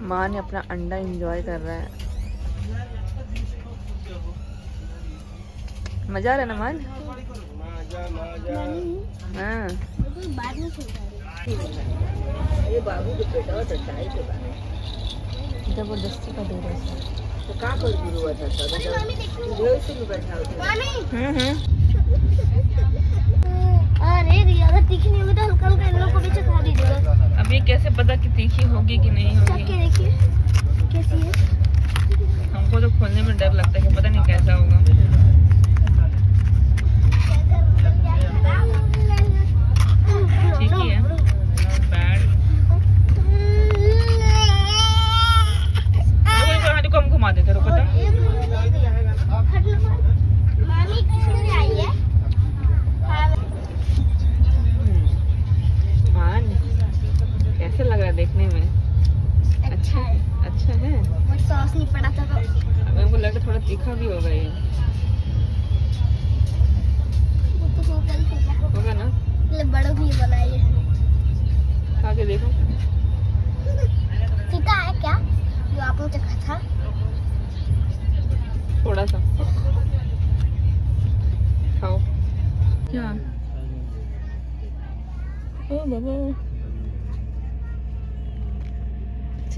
माँ ने अपना अंडा इंजॉय कर रहा है। मज़ा आ रहा है ना मान हाँ। बाद में ये बाबू के बेटा चाय के बाद ज़बरदस्ती का दे रहा है तो का कर गुरु हुआ था सब देव से भी बैठा हम्म हम्म। अरे ज़्यादा तीखी नहीं होगी तो हल्का हल्का इन लोगों को भी चखा दीजिएगा अब ये कैसे पता कि तीखी होगी कि नहीं होगी? देखिए कैसी है? हमको तो खोलने में डर लगता है कि पता नहीं कैसा होगा। ठीक ही। है बैड हाँ, रुको हम घुमा देते रुको।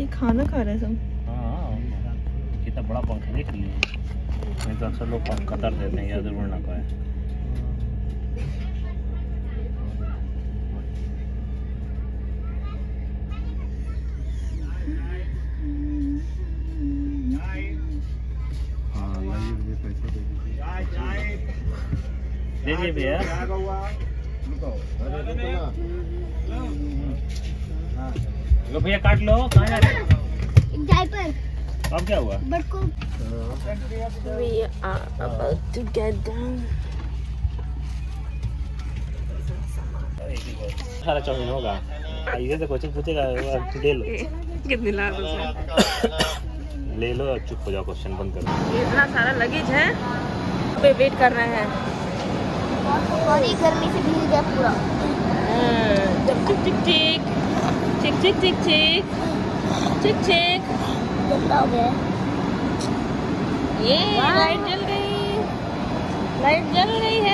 जी खाना खा रहे हैं सब। हाँ कितना बड़ा पंखा देख लिए नहीं तो अक्सर लोग पंख कतर देते हैं या ज़रूर ना पाए। दीजिए। भैया। लो भैया काट लो। कहाँ जा रहे हो? डायपर अब क्या हुआ? We are about to get down. सारा चाउमीन होगा। इसे तो कोचिंग पूछेगा ले लो। कितनी लाभ ले लो और चुप हो जाओ क्वेश्चन बंद करो इतना सारा लगेज है। पे वेट कर रहे हैं। और ये गर्मी से भीग गया पूरा। Tick tick tick Tick, tick, tick, tick. Tick, tick. ये लाइट जल गई लाइट जल रही है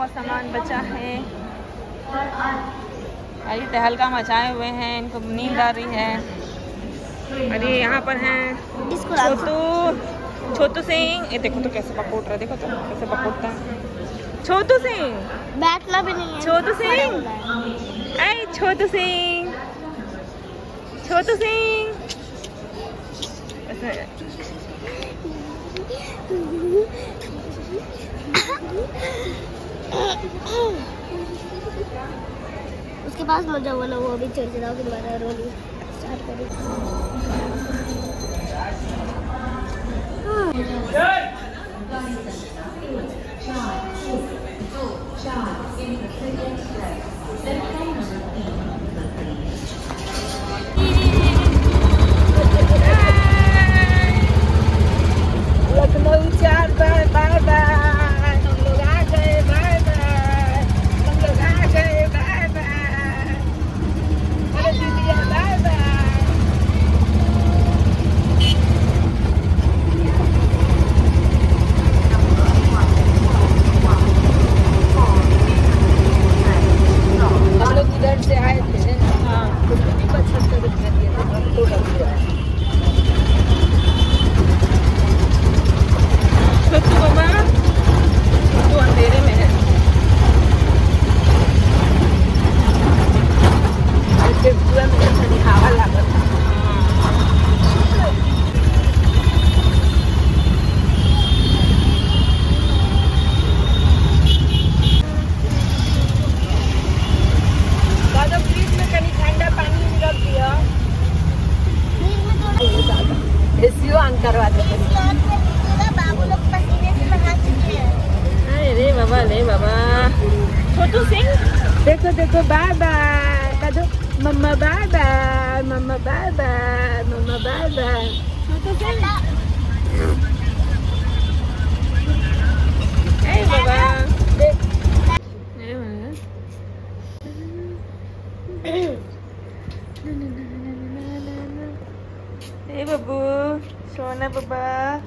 बहुत सामान बचा है। अरे टहलका मचाए हुए हैं इनको नींद आ रही है। अरे यहाँ पर हैं। छोटू छोटू सिंह। ये देखो तो कैसे पकोट रहा है देखो तो कैसे पकोटता है। छोटू सिंह। बैठना भी नहीं है। छोटू सिंह। ऐ छोटू सिंह। छोटू सिंह। ऐसे। उसके पास मत जाओ ना वो अभी चढ़ जाओ दोबारा रोली स्टार्ट करी चार sim. Deco, deco, baba. Cadu, mamá, baba. mama baba. mama baba. Não tô. Ei, babá. Hey babu, Shona baba,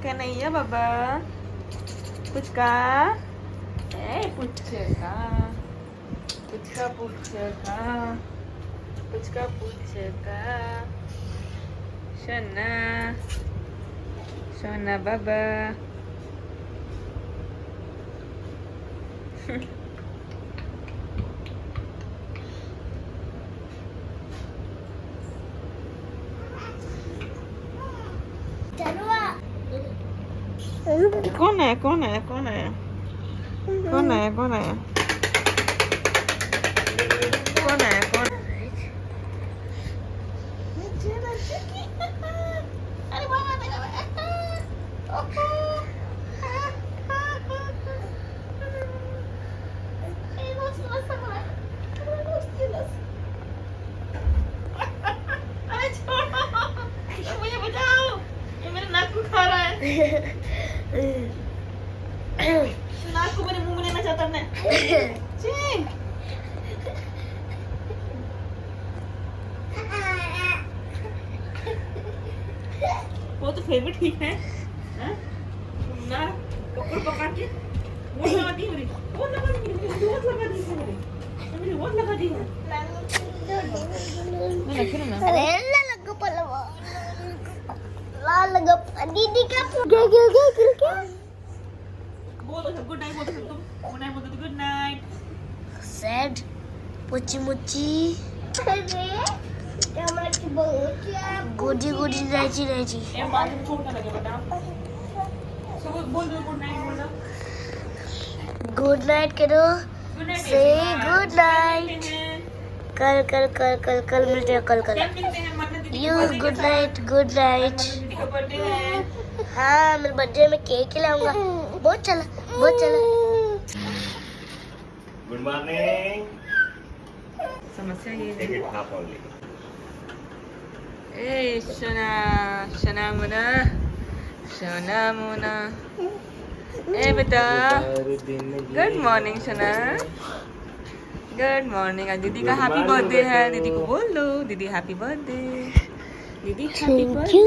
Kanaya baba, Puchka, hey Puchka. Puchka puchka puchka puchka सोना सोना बाबा कौन है कौन है कौन है कौन है कौन है अरे छोड़ो मुझे बचाओ ये मेरे नाक को खा रहा है नाक को मेरे मुँह में लेना चाहता मैं। ठीक है हाँ? ना कपड़ पकड़ के वो लगा दी मेरी वो लगा दी मेरी वो लगा दी मेरी मेरी वो लगा दी मैं रख रहा अरे ला लगा पलवा। ला लगा दीदी का क्या क्या क्या क्या क्या? बोल सब गुड नाइट बोल सब तुम। गुड नाइट बोल गुड नाइट सैड पुची मुची अरे। बहुत गुडी गुडी बोल दो गुड नाइट बोल. दो गुड नाइट करो. कल कल कल कल कल मिलते हैं कल कल। हैं you good night good night है. हाँ मेरे बर्थडे में केक खिलाऊँगा। बहुत चला बहुत चला। गुड मॉर्निंग समस्या ये टेक इट हाफ़ ओनली ए शना शना मुना शना मुना ए बेटा गुड मॉर्निंग शना गुड मॉर्निंग आज दीदी का Good हैप्पी morning, बर्थडे है बेटा। दीदी को बोल दो दीदी हैप्पी बर्थडे दीदी happy birthday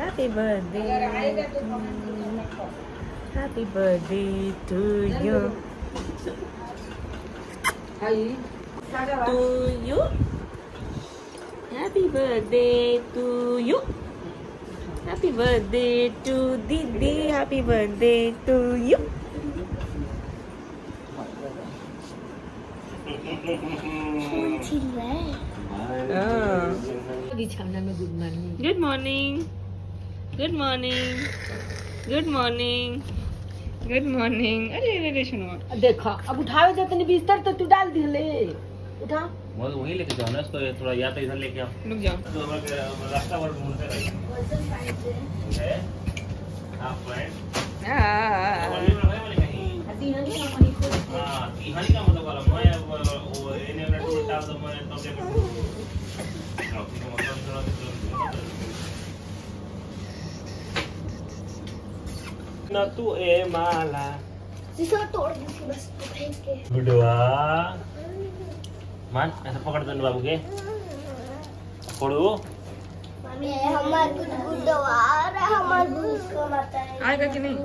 happy birthday happy birthday to you to you happy birthday to you happy birthday to दीदी happy birthday to you good morning good morning good morning good morning अरे अरे अरे सुनो। देखा अब उठावे जाते नहीं बिस्तर तो तू डाल दिले उठा वो वहीं लेके जाओ ना इसको थोड़ा या तो इधर लेके आओ। रुक जाओ। तो हमारे रास्ता भर ढूंढते रहिए है हाफ़ पैंट आ, वाली में है वाली कहीं? हाँ तिहानी का मतलब वाला। मैं वो वो इन्हें मैं डाल दो मैं तो क्या करूँ डॉक्टर का मतलब थोड़ा ना तू ए माला। शीशा तोड़ दी बस तू फेंक के। गुडवा मान ऐसा पकड़ दो बाबू के पकड़ो मम्मी हमार गुड गुड आ रहा हमार गुड को माता आएगा कि नहीं?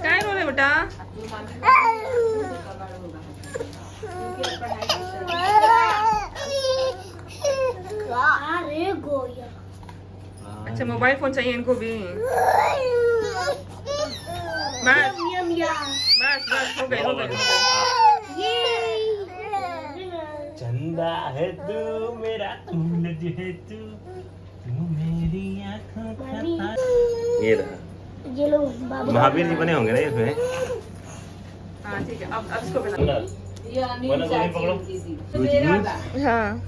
क्या रो रहे बेटा अच्छा मोबाइल फ़ोन चाहिए इनको भी। बस बस बस हो गए हो गए। हो चंदा है तू मेरा सूरज है तू। तू मेरी आँखों का ये रहा। ये लो बाबा। महावीर जी बने होंगे ना इसमें? हाँ ठीक है अब अब इसको बना नहीं पकड़ो। हाँ।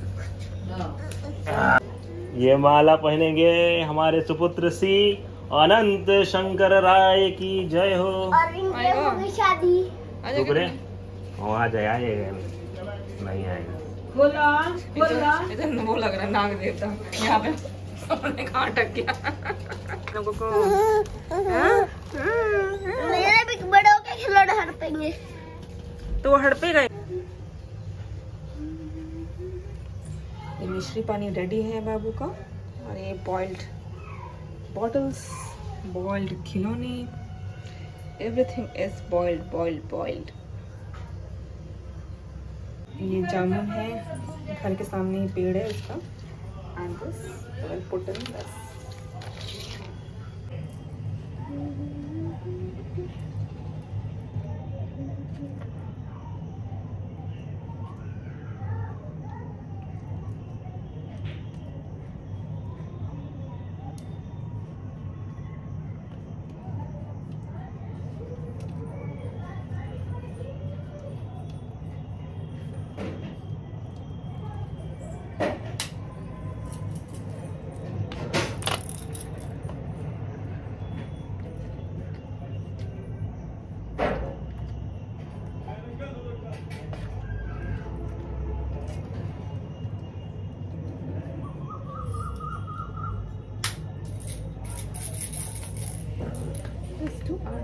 ये माला पहनेंगे हमारे सुपुत्र सी अनंत शंकर राय की जय हो। और इनके हो शादी। आ जाएगा जाए आ नहीं आएगा। बोला बोला। इधर वो लग रहा नाग देवता। यहाँ पे कहाँ अटक गया लोगों को मेरे भी बड़े होके खिलौने हड़पेंगे। तो वो हड़पे गए। ये मिश्री पानी रेडी है बाबू का। और ये बॉइल्ड बॉटल्स बॉइल्ड खिलौने। Everything is boiled boiled boiled ये जामुन है। घर के सामने ही पेड़ है इसका एंड दिस विल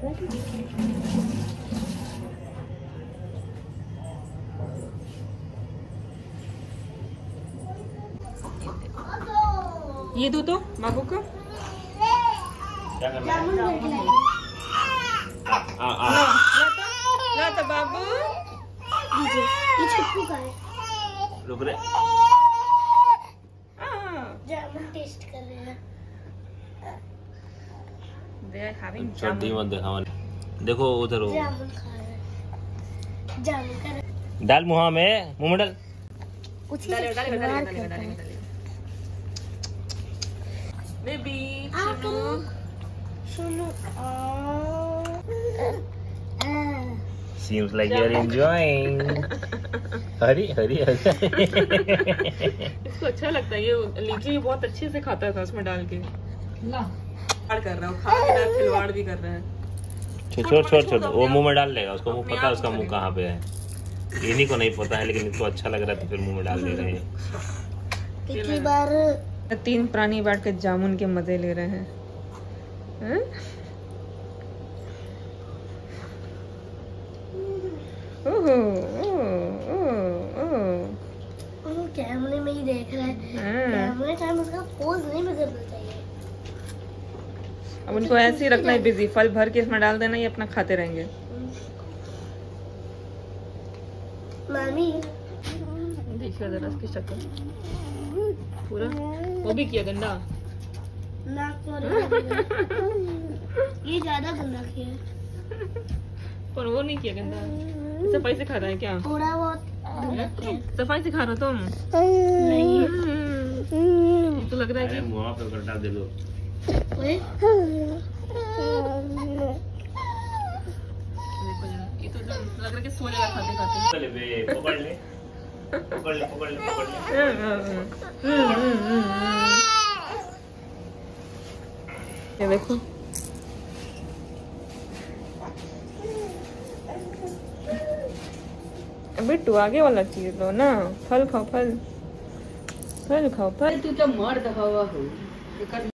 ये दो तो बाबू को। तो बाबू। ये छुट्टू का है। रुक रे जामुन टेस्ट कर रहे हैं। दे आर हैविंग चड्डी मत दिखावा देखो उधर हो। हैं। डाल मुहा में मुँह में डाल। Baby Seems like you're enjoying. हरी हरी हरी। इसको अच्छा लगता है ये लीची बहुत अच्छे से खाता था उसमें डाल के। ला कर रहा हूँ खा भी खिलवाड़ भी कर रहा है। छोड़ छोड़ छोड़ छोड़ वो मुँह में डाल लेगा उसको मुँह पता है उसका मुँह कहाँ पे है। इन्हीं को नहीं पता है लेकिन इसको अच्छा लग रहा है तो फिर मुँह में डाल दे रहे हैं। पिछली बार तीन प्राणी बैठ के जामुन के मज़े ले रहे हैं। हैं? ओहो, ओह, ओह, ओह, कैमरे में ही देख रहा है। हाँ। कैमरे टाइम उसका पोज नहीं बदलना चाहिए अब उनको ऐसे ही रखना है बिज़ी फल भर के इसमें डाल देना ये अपना खाते रहेंगे। मामी। देखिए जरा इसकी शक्ल। पूरा? वो भी किया गंदा। तो ये ज़्यादा गंदा किया है। पर वो नहीं किया गंदा। सफ़ाई से खा रहा है क्या? थोड़ा बहुत। सफ़ाई से खा रहे हो तुम? नहीं। तो लग रहा है कि ये पकड़ ले पकड़ देखो। बिट्टू आगे वाला चीज़ लो ना फल खाओ फल फल खाओ फल तू तो मर्द हवा हो